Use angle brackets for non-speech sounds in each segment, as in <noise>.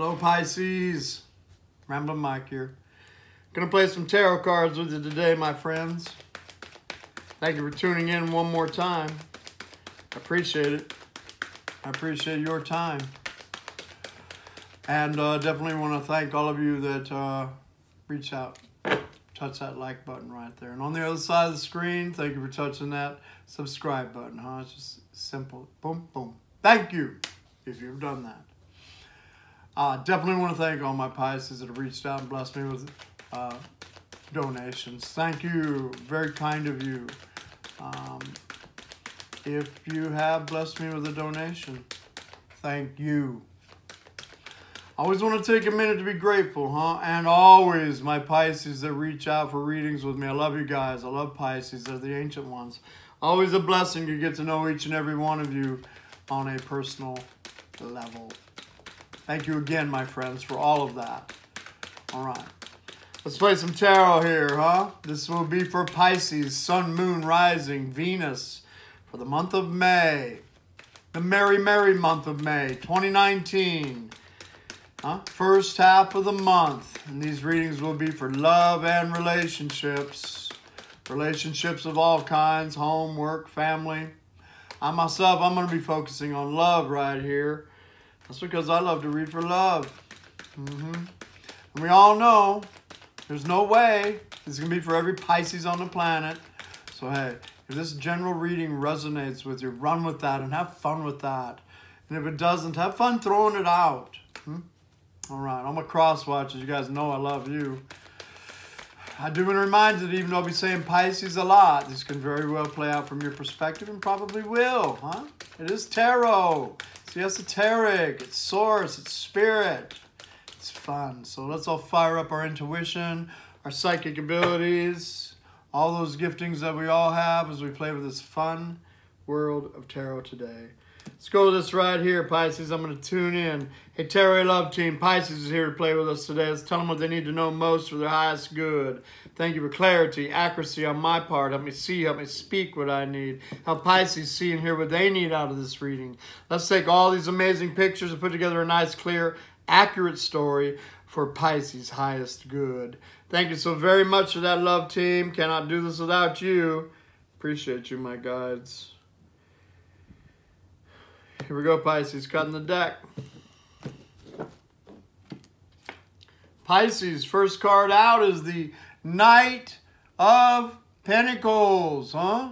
Hello, Pisces. Ramblin Mike here. Gonna play some tarot cards with you today, my friends. Thank you for tuning in one more time. I appreciate it. I appreciate your time. And uh, definitely want to thank all of you that uh, reach out. Touch that like button right there. And on the other side of the screen, thank you for touching that subscribe button, huh? It's just simple. Boom, boom. Thank you if you've done that. Uh, definitely want to thank all my Pisces that have reached out and blessed me with uh, donations. Thank you. Very kind of you. Um, if you have blessed me with a donation, thank you. I always want to take a minute to be grateful, huh? And always my Pisces that reach out for readings with me. I love you guys. I love Pisces. They're the ancient ones. Always a blessing to get to know each and every one of you on a personal level. Thank you again, my friends, for all of that. All right. Let's play some tarot here, huh? This will be for Pisces, Sun, Moon, Rising, Venus, for the month of May. The merry, merry month of May, 2019. Huh? First half of the month. And these readings will be for love and relationships. Relationships of all kinds, home, work, family. I myself, I'm going to be focusing on love right here. That's because I love to read for love. Mm -hmm. And we all know there's no way this can be for every Pisces on the planet. So, hey, if this general reading resonates with you, run with that and have fun with that. And if it doesn't, have fun throwing it out. Hmm? All right, I'm a cross watcher. You guys know I love you. I do want to remind you that even though I'll be saying Pisces a lot, this can very well play out from your perspective and probably will, huh? It is tarot. It's esoteric. It's source. It's spirit. It's fun. So let's all fire up our intuition, our psychic abilities, all those giftings that we all have as we play with this fun world of tarot today. Let's go with this right here, Pisces. I'm going to tune in. Hey, Terry Love Team, Pisces is here to play with us today. Let's tell them what they need to know most for their highest good. Thank you for clarity, accuracy on my part. Help me see, help me speak what I need. Help Pisces see and hear what they need out of this reading. Let's take all these amazing pictures and put together a nice, clear, accurate story for Pisces' highest good. Thank you so very much for that, Love Team. Cannot do this without you. Appreciate you, my guides. Here we go, Pisces, cutting the deck. Pisces, first card out is the Knight of Pentacles, huh?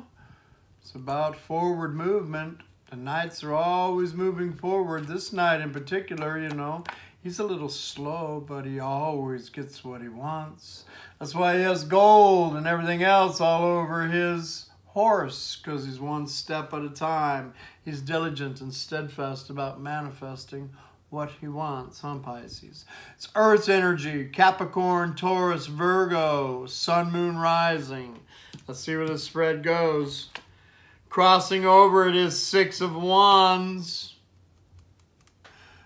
It's about forward movement. The knights are always moving forward. This knight in particular, you know, he's a little slow, but he always gets what he wants. That's why he has gold and everything else all over his horse because he's one step at a time. He's diligent and steadfast about manifesting what he wants, huh, Pisces? It's Earth energy, Capricorn, Taurus, Virgo, Sun, Moon, Rising. Let's see where the spread goes. Crossing over, it is Six of Wands.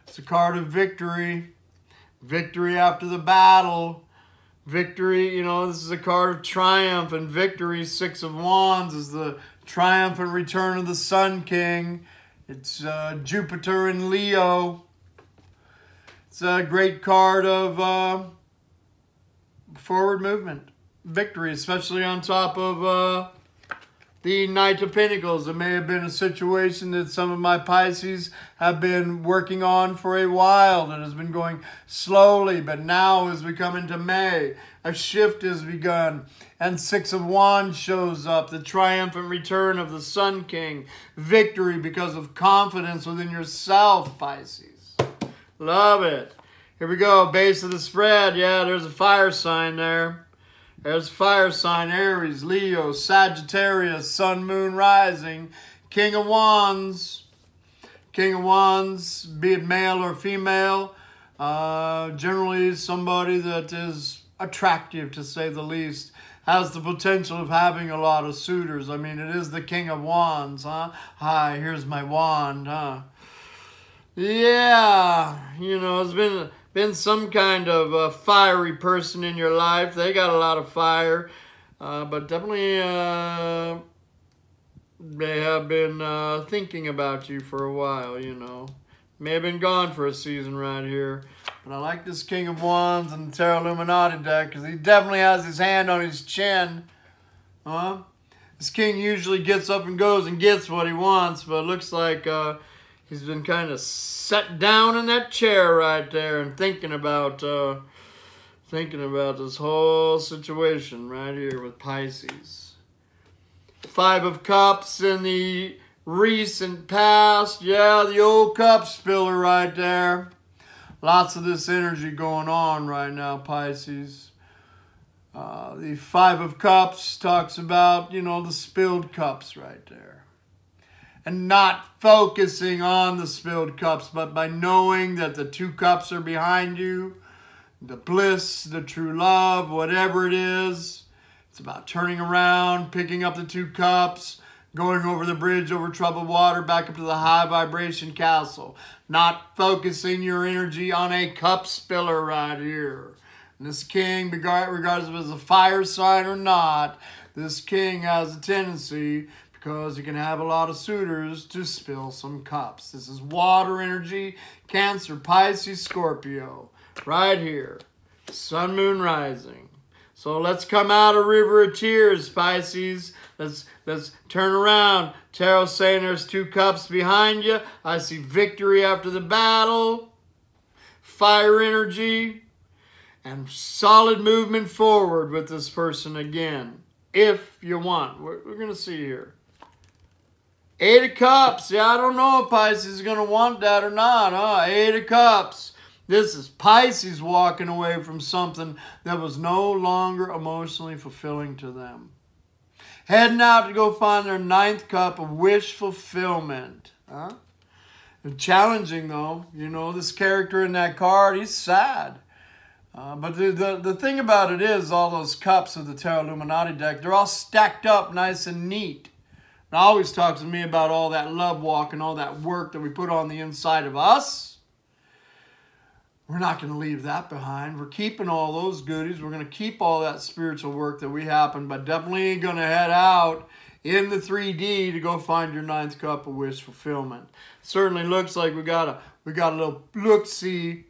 It's a card of victory. Victory after the battle. Victory, you know, this is a card of triumph and victory. Six of Wands is the triumphant return of the Sun King. It's uh, Jupiter and Leo. It's a great card of uh, forward movement. Victory, especially on top of uh, the Knight of Pentacles. It may have been a situation that some of my Pisces have been working on for a while that has been going slowly, but now as we come into May, a shift has begun. And Six of Wands shows up, the triumphant return of the Sun King. Victory because of confidence within yourself, Pisces. Love it. Here we go, base of the spread. Yeah, there's a fire sign there. There's fire sign, Aries, Leo, Sagittarius, Sun, Moon, Rising, King of Wands. King of Wands, be it male or female, uh, generally somebody that is attractive, to say the least, has the potential of having a lot of suitors. I mean, it is the King of Wands, huh? Hi, here's my wand, huh? Yeah, you know, it's been been some kind of a fiery person in your life. They got a lot of fire, uh, but definitely uh, they have been uh, thinking about you for a while, you know. May have been gone for a season right here. But I like this King of Wands and the Tarot Illuminati deck because he definitely has his hand on his chin. Huh? This king usually gets up and goes and gets what he wants, but it looks like uh, he's been kind of set down in that chair right there and thinking about uh, thinking about this whole situation right here with Pisces. Five of Cups in the recent past. Yeah, the old cup spiller right there. Lots of this energy going on right now, Pisces. Uh, the Five of Cups talks about, you know, the spilled cups right there. And not focusing on the spilled cups, but by knowing that the two cups are behind you, the bliss, the true love, whatever it is. It's about turning around, picking up the two cups, going over the bridge over troubled water back up to the high vibration castle. Not focusing your energy on a cup spiller right here. And this king, regardless of it's a fire sign or not, this king has a tendency, because you can have a lot of suitors, to spill some cups. This is water energy, Cancer, Pisces, Scorpio, right here. Sun, Moon, Rising. So let's come out of River of Tears, Pisces. Let's let's turn around. Tarot saying there's two cups behind you. I see victory after the battle. Fire energy. And solid movement forward with this person again. If you want. We're, we're going to see here. Eight of Cups. Yeah, I don't know if Pisces is going to want that or not. Huh? Eight of Cups. This is Pisces walking away from something that was no longer emotionally fulfilling to them. Heading out to go find their ninth cup of wish fulfillment. Huh? Challenging though, you know, this character in that card, he's sad. Uh, but the, the, the thing about it is, all those cups of the Tarot Illuminati deck, they're all stacked up nice and neat. Always talks to me about all that love walk and all that work that we put on the inside of us we're not going to leave that behind. We're keeping all those goodies. We're going to keep all that spiritual work that we happen, but definitely going to head out in the 3D to go find your ninth cup of wish fulfillment. Certainly looks like we got a we got a little look see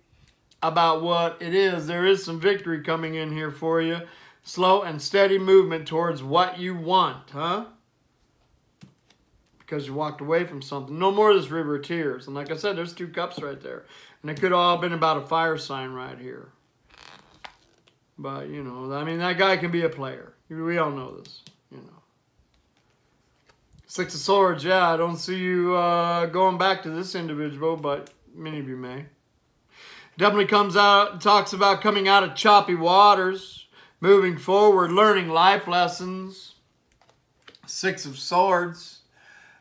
about what it is. There is some victory coming in here for you. Slow and steady movement towards what you want, huh? Because you walked away from something. No more of this river of tears. And like I said, there's two cups right there. And it could all been about a fire sign right here. But, you know, I mean, that guy can be a player. We all know this, you know. Six of Swords, yeah, I don't see you uh, going back to this individual, but many of you may. Definitely comes out, talks about coming out of choppy waters, moving forward, learning life lessons. Six of Swords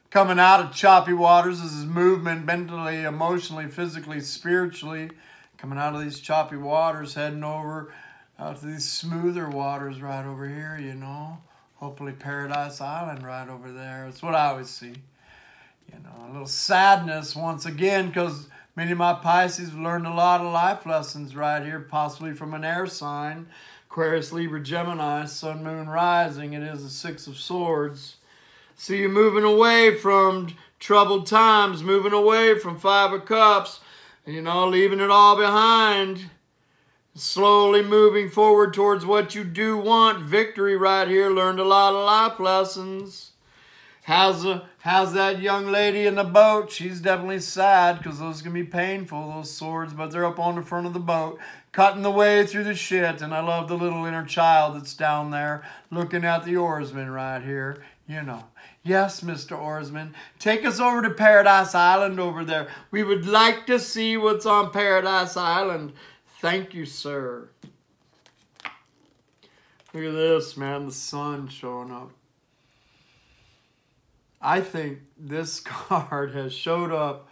coming out of choppy waters is his movement mentally, emotionally, physically, spiritually, coming out of these choppy waters, heading over out to these smoother waters right over here, you know. Hopefully Paradise Island right over there. That's what I always see. You know, a little sadness once again because many of my Pisces learned a lot of life lessons right here, possibly from an air sign. Aquarius, Libra, Gemini, Sun, Moon, Rising. It is the Six of Swords. See you're moving away from troubled times, moving away from Five of Cups, and you know, leaving it all behind. Slowly moving forward towards what you do want. Victory right here. Learned a lot of life lessons. How's, a, how's that young lady in the boat? She's definitely sad because those can be painful, those swords, but they're up on the front of the boat, cutting the way through the shit. And I love the little inner child that's down there looking at the oarsman right here. You know, Yes, Mr. Oarsman. Take us over to Paradise Island over there. We would like to see what's on Paradise Island. Thank you, sir. Look at this, man. The sun showing up. I think this <laughs> card has showed up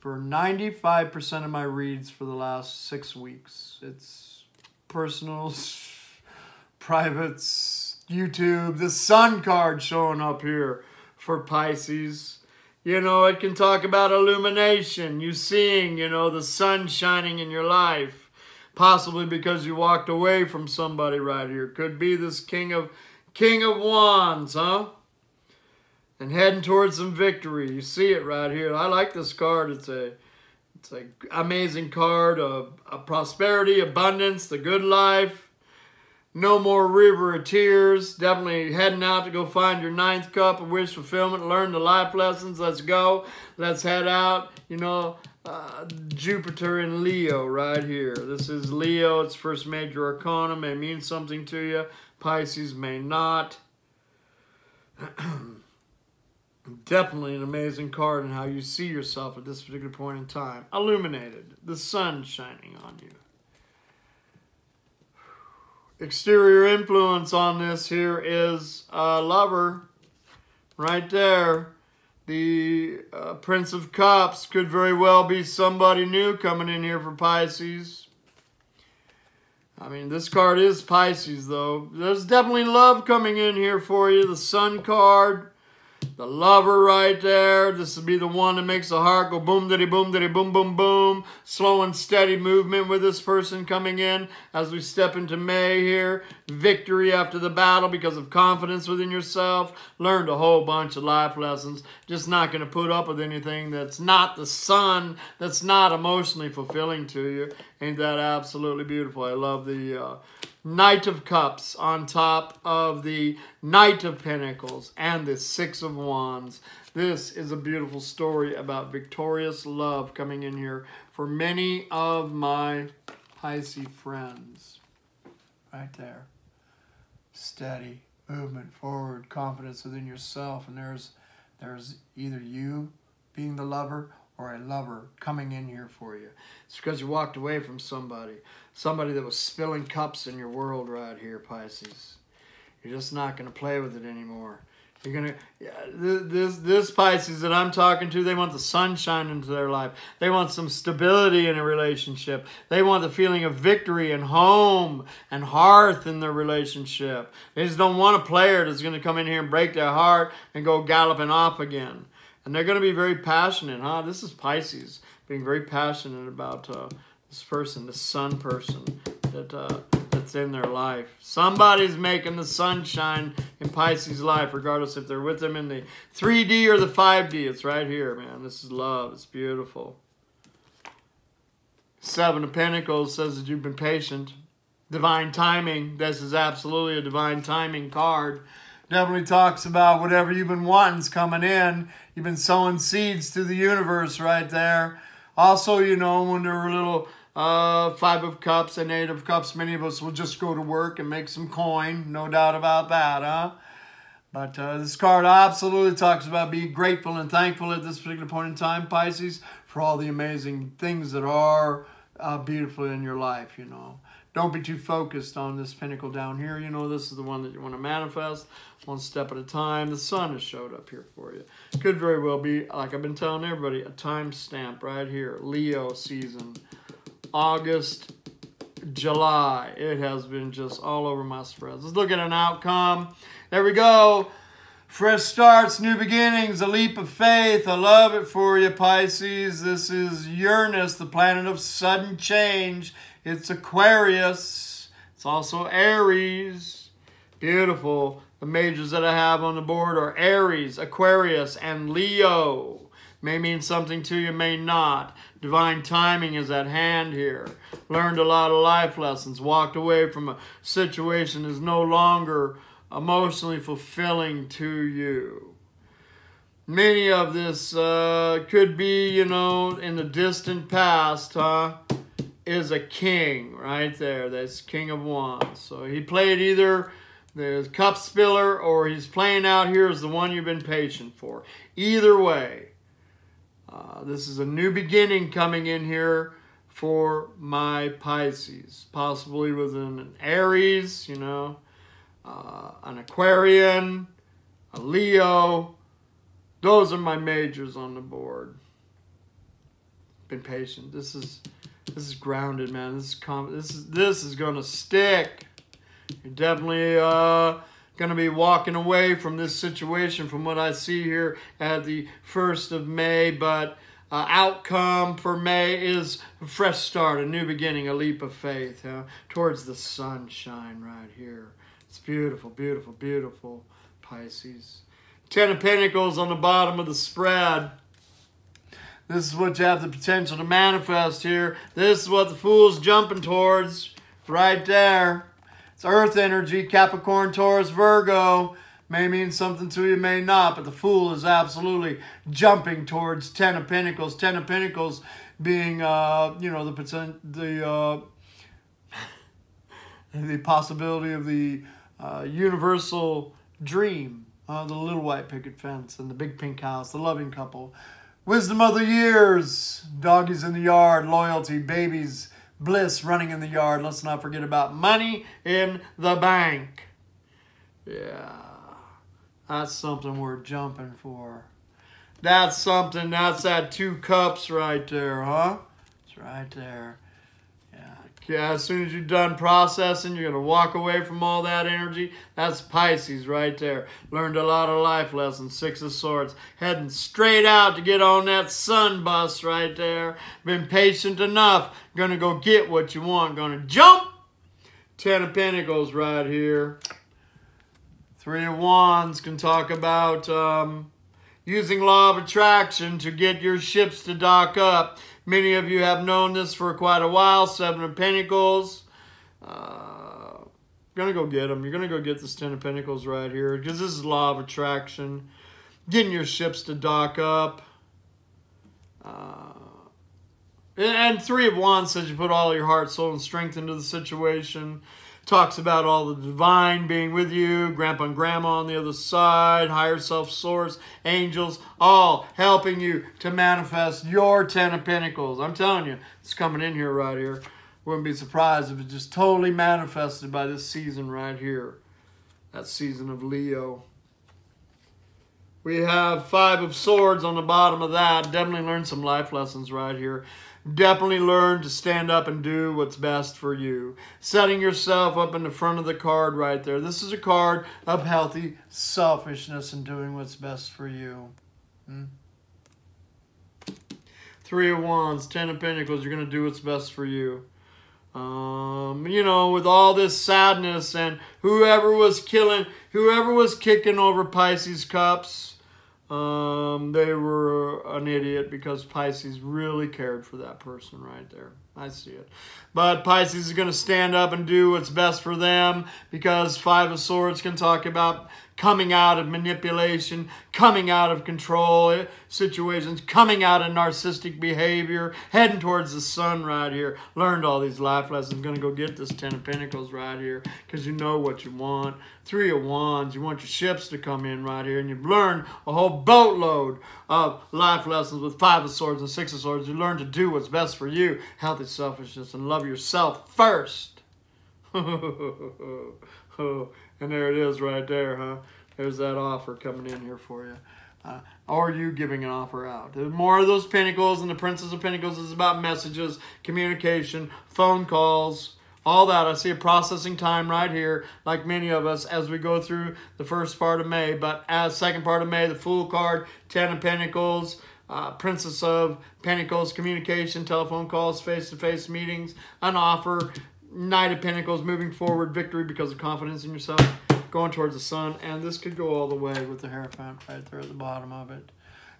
for 95% of my reads for the last six weeks. It's personals, <laughs> privates, YouTube, the sun card showing up here for Pisces. You know, it can talk about illumination, you seeing, you know, the sun shining in your life. Possibly because you walked away from somebody right here. Could be this king of king of wands, huh? And heading towards some victory. You see it right here. I like this card. It's a It's an amazing card of, of prosperity, abundance, the good life. No more river of tears. Definitely heading out to go find your ninth cup of wish fulfillment. Learn the life lessons. Let's go. Let's head out. You know, uh, Jupiter in Leo right here. This is Leo. It's first major arcana. May mean something to you. Pisces may not. <clears throat> Definitely an amazing card and how you see yourself at this particular point in time. Illuminated. The sun shining on you. Exterior influence on this here is a lover. Right there. The uh, Prince of Cups could very well be somebody new coming in here for Pisces. I mean, this card is Pisces, though. There's definitely love coming in here for you. The Sun card, the lover right there. This will be the one that makes the heart go boom, diddy, boom, diddy, boom, boom, boom. Slow and steady movement with this person coming in as we step into May here. Victory after the battle because of confidence within yourself. Learned a whole bunch of life lessons. Just not going to put up with anything that's not the sun, that's not emotionally fulfilling to you. Ain't that absolutely beautiful? I love the... Uh, Knight of Cups on top of the Knight of Pentacles and the Six of Wands. This is a beautiful story about victorious love coming in here for many of my Pisces friends. Right there. Steady movement forward, confidence within yourself, and there's there's either you being the lover or a lover coming in here for you. It's because you walked away from somebody. Somebody that was spilling cups in your world right here, Pisces. You're just not going to play with it anymore. You're gonna this this Pisces that I'm talking to. They want the sunshine into their life. They want some stability in a relationship. They want the feeling of victory and home and hearth in their relationship. They just don't want a player that's going to come in here and break their heart and go galloping off again. And they're going to be very passionate, huh? This is Pisces being very passionate about uh, this person, this sun person that uh, that's in their life. Somebody's making the sunshine in Pisces' life, regardless if they're with them in the 3D or the 5D. It's right here, man. This is love. It's beautiful. Seven of Pentacles says that you've been patient. Divine timing. This is absolutely a divine timing card definitely talks about whatever you've been wanting's coming in. You've been sowing seeds to the universe right there. Also, you know, when there were little uh, Five of Cups and Eight of Cups, many of us will just go to work and make some coin. No doubt about that, huh? But uh, this card absolutely talks about being grateful and thankful at this particular point in time, Pisces, for all the amazing things that are uh, beautiful in your life, you know. Don't be too focused on this pentacle down here. You know, this is the one that you want to manifest one step at a time. The sun has showed up here for you. Could very well be, like I've been telling everybody, a time stamp right here. Leo season. August, July. It has been just all over my spreads. Let's look at an outcome. There we go. Fresh starts, new beginnings, a leap of faith. I love it for you, Pisces. This is Uranus, the planet of sudden change. It's Aquarius. It's also Aries. Beautiful. The majors that I have on the board are Aries, Aquarius, and Leo. May mean something to you, may not. Divine timing is at hand here. Learned a lot of life lessons. Walked away from a situation is no longer emotionally fulfilling to you. Many of this uh, could be, you know, in the distant past, huh? Is a king right there. That's King of Wands. So he played either the cup spiller or he's playing out here as the one you've been patient for. Either way, uh, this is a new beginning coming in here for my Pisces. Possibly with an Aries, you know, uh, an Aquarian, a Leo. Those are my majors on the board. Been patient. This is this is grounded, man. This is this is this is gonna stick. You're definitely uh, to be walking away from this situation from what I see here at the 1st of May, but uh, outcome for May is a fresh start, a new beginning, a leap of faith huh? towards the sunshine right here. It's beautiful, beautiful, beautiful, Pisces. Ten of Pentacles on the bottom of the spread. This is what you have the potential to manifest here. This is what the Fool's jumping towards right there. It's Earth energy, Capricorn, Taurus, Virgo. May mean something to you, may not, but the Fool is absolutely jumping towards Ten of Pentacles. Ten of Pentacles being, uh, you know, the the uh, <laughs> the possibility of the uh, universal dream, uh, the little white picket fence and the big pink house, the loving couple. Wisdom of the years, doggies in the yard, loyalty, babies, bliss running in the yard. Let's not forget about money in the bank. Yeah, that's something we're jumping for. That's something, that's that two cups right there, huh? It's right there. Yeah, as soon as you're done processing, you're going to walk away from all that energy. That's Pisces right there. Learned a lot of life lessons, Six of Swords. Heading straight out to get on that sun bus right there. Been patient enough. Going to go get what you want. Going to jump. Ten of Pentacles right here. Three of Wands can talk about um, using law of attraction to get your ships to dock up. Many of you have known this for quite a while. Seven of Pentacles. Uh, gonna go get them. You're gonna go get this Ten of Pentacles right here because this is law of attraction. Getting your ships to dock up. Uh, and Three of Wands says you put all your heart, soul, and strength into the situation talks about all the divine being with you, grandpa and grandma on the other side, higher self source, angels, all helping you to manifest your Ten of Pentacles. I'm telling you, it's coming in here right here. Wouldn't be surprised if it just totally manifested by this season right here. That season of Leo. We have Five of Swords on the bottom of that. Definitely learned some life lessons right here. Definitely learn to stand up and do what's best for you. Setting yourself up in the front of the card right there. This is a card of healthy selfishness and doing what's best for you. Hmm? Three of Wands, Ten of Pentacles, you're going to do what's best for you. Um, you know, with all this sadness and whoever was killing, whoever was kicking over Pisces cups, um, they were an idiot because Pisces really cared for that person right there. I see it. But Pisces is going to stand up and do what's best for them because Five of Swords can talk about coming out of manipulation, coming out of control eh, situations, coming out of narcissistic behavior, heading towards the sun right here. Learned all these life lessons. Going to go get this Ten of Pentacles right here because you know what you want. Three of Wands, you want your ships to come in right here, and you've learned a whole boatload of life lessons with Five of Swords and Six of Swords. You learn to do what's best for you, healthy selfishness, and love yourself first. <laughs> And there it is right there, huh? There's that offer coming in here for you. Uh, or you giving an offer out. More of those Pentacles and the Princess of Pentacles is about messages, communication, phone calls, all that. I see a processing time right here, like many of us, as we go through the first part of May. But as second part of May, the Fool card, Ten of Pentacles, uh, Princess of Pentacles, communication, telephone calls, face-to-face -face meetings, an offer, Knight of Pentacles moving forward, victory because of confidence in yourself, going towards the sun, and this could go all the way with the Hierophant right there at the bottom of it.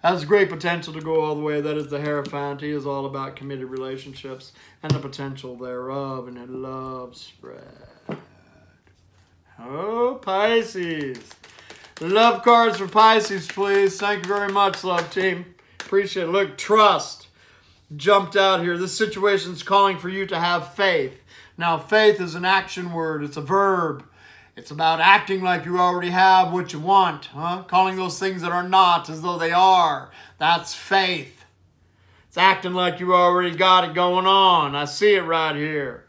Has great potential to go all the way. That is the Hierophant. He is all about committed relationships and the potential thereof, and it love spread. Oh, Pisces. Love cards for Pisces, please. Thank you very much, love team. Appreciate it. Look, trust jumped out here. This situation is calling for you to have faith. Now, faith is an action word, it's a verb. It's about acting like you already have what you want, huh? Calling those things that are not as though they are. That's faith. It's acting like you already got it going on. I see it right here.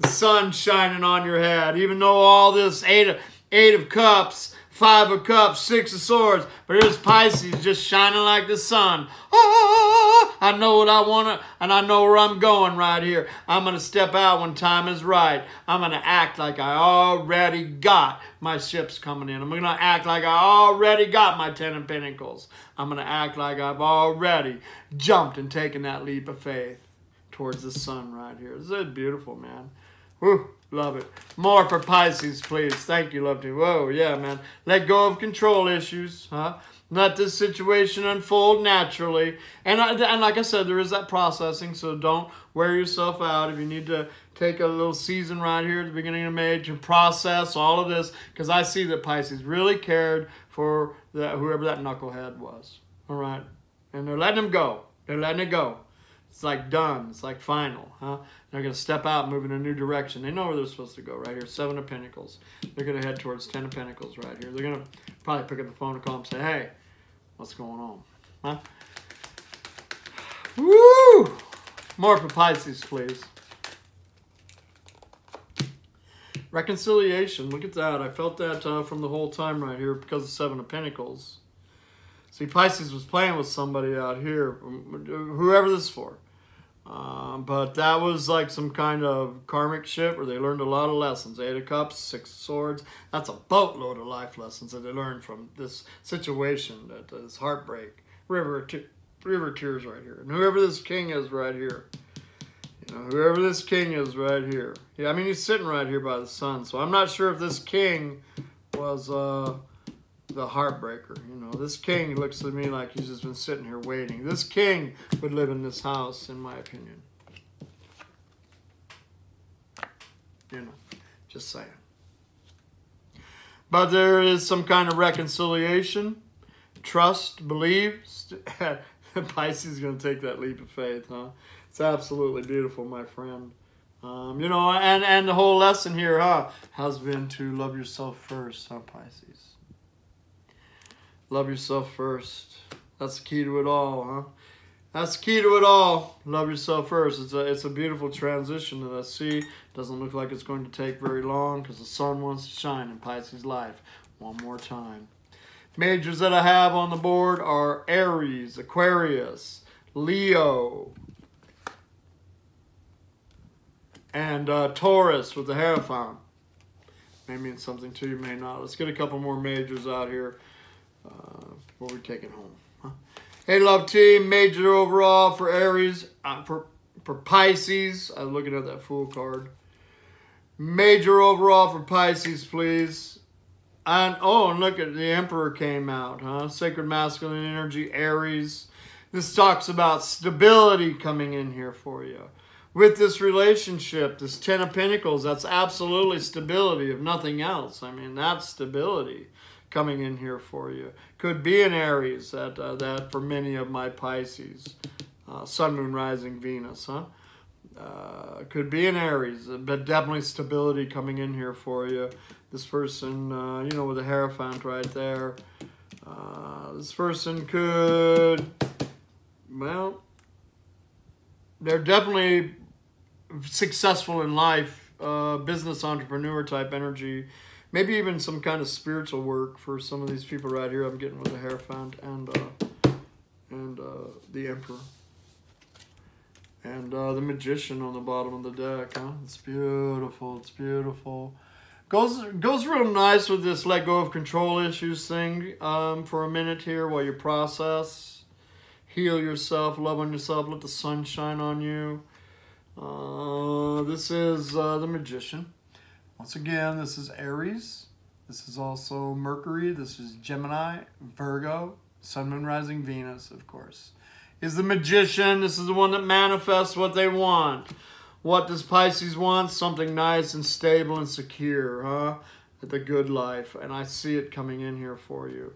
The sun shining on your head, even though all this eight of, eight of cups Five of Cups, Six of Swords. But here's Pisces just shining like the sun. Ah, I know what I want to, and I know where I'm going right here. I'm going to step out when time is right. I'm going to act like I already got my ships coming in. I'm going to act like I already got my Ten of Pentacles. I'm going to act like I've already jumped and taken that leap of faith towards the sun right here. This is beautiful, man. Whew. Love it. More for Pisces, please. Thank you, love you. Whoa, yeah, man. Let go of control issues, huh? Let this situation unfold naturally. And, I, and like I said, there is that processing, so don't wear yourself out. If you need to take a little season right here at the beginning of May to process all of this, because I see that Pisces really cared for the, whoever that knucklehead was. All right? And they're letting him go. They're letting it go. It's like done. It's like final, huh? They're going to step out, move in a new direction. They know where they're supposed to go, right here. Seven of Pentacles. They're going to head towards Ten of Pentacles right here. They're going to probably pick up the phone and call and say, hey, what's going on? Huh? Woo! More for Pisces, please. Reconciliation. Look at that. I felt that uh, from the whole time right here because of Seven of Pentacles. See, Pisces was playing with somebody out here, whoever this is for. Um, but that was like some kind of karmic shit where they learned a lot of lessons. Eight of Cups, Six of Swords. That's a boatload of life lessons that they learned from this situation, that this heartbreak. River, river tears right here. And whoever this king is right here. You know, whoever this king is right here. Yeah, I mean, he's sitting right here by the sun. So I'm not sure if this king was... Uh, the heartbreaker. You know, this king looks to me like he's just been sitting here waiting. This king would live in this house, in my opinion. You know, just saying. But there is some kind of reconciliation, trust, believe. <laughs> Pisces is going to take that leap of faith, huh? It's absolutely beautiful, my friend. Um, you know, and, and the whole lesson here, huh, has been to love yourself first, huh, Pisces? Love yourself first. That's the key to it all, huh? That's the key to it all. Love yourself first. It's a it's a beautiful transition that I see. Doesn't look like it's going to take very long because the sun wants to shine in Pisces' life. One more time. Majors that I have on the board are Aries, Aquarius, Leo, and uh, Taurus with the Hierophant. May mean something to you, may not. Let's get a couple more majors out here. What we're taking home? Huh? Hey, love team, major overall for Aries, uh, for, for Pisces. I'm looking at that Fool card. Major overall for Pisces, please. And oh, and look at the Emperor came out, huh? Sacred masculine energy, Aries. This talks about stability coming in here for you. With this relationship, this Ten of Pentacles, that's absolutely stability, if nothing else. I mean, that's stability coming in here for you. Could be an Aries, that, uh, that for many of my Pisces. Uh, Sun, Moon, Rising, Venus, huh? Uh, could be an Aries, but definitely stability coming in here for you. This person, uh, you know, with a Hierophant right there. Uh, this person could, well, they're definitely successful in life, uh, business entrepreneur type energy maybe even some kind of spiritual work for some of these people right here. I'm getting with the Hierophant and uh, and uh, the Emperor and uh, the Magician on the bottom of the deck. Huh? It's beautiful. It's beautiful. Goes goes real nice with this let go of control issues thing um, for a minute here while you process, heal yourself, love on yourself, let the sun shine on you. Uh, this is uh, the Magician. Once again, this is Aries. This is also Mercury. This is Gemini, Virgo, Sun, Moon, Rising, Venus, of course. Is the magician. This is the one that manifests what they want. What does Pisces want? Something nice and stable and secure, huh? The good life. And I see it coming in here for you.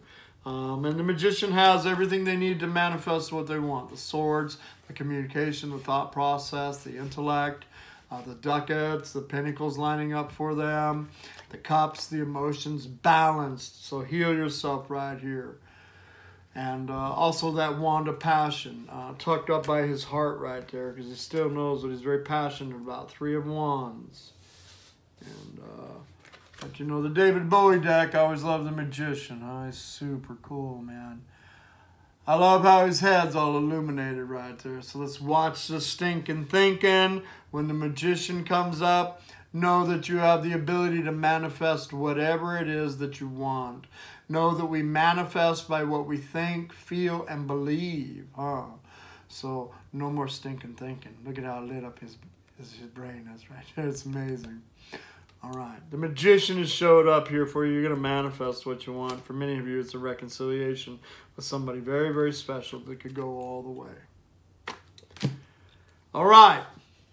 Um, and the magician has everything they need to manifest what they want. The swords, the communication, the thought process, the intellect, uh, the ducats, the pentacles lining up for them, the cups, the emotions balanced. So heal yourself right here. And uh, also that wand of passion uh, tucked up by his heart right there because he still knows what he's very passionate about. Three of wands. And, uh, but you know, the David Bowie deck, I always love the magician. Huh? He's super cool, man. I love how his head's all illuminated right there. So let's watch the stinking thinking. When the magician comes up, know that you have the ability to manifest whatever it is that you want. Know that we manifest by what we think, feel, and believe. Huh? So no more stinking thinking. Look at how lit up his, his, his brain is right there. It's amazing. All right. The magician has showed up here for you. You're going to manifest what you want. For many of you, it's a reconciliation with somebody very, very special that could go all the way. All right.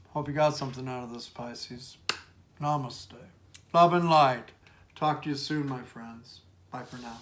Hope you got something out of this, Pisces. Namaste. Love and light. Talk to you soon, my friends. Bye for now.